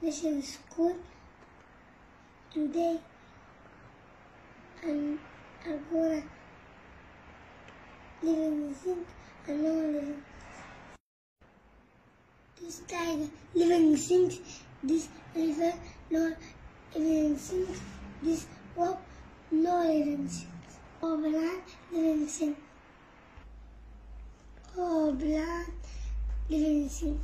This is school. Today, I'm, I'm gonna living thing and no living. This tiger living sink. This river no living sink. This rock no living sink. Oh, blind living sink. Oh, blind living sink.